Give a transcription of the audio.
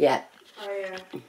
Yeah. Oh,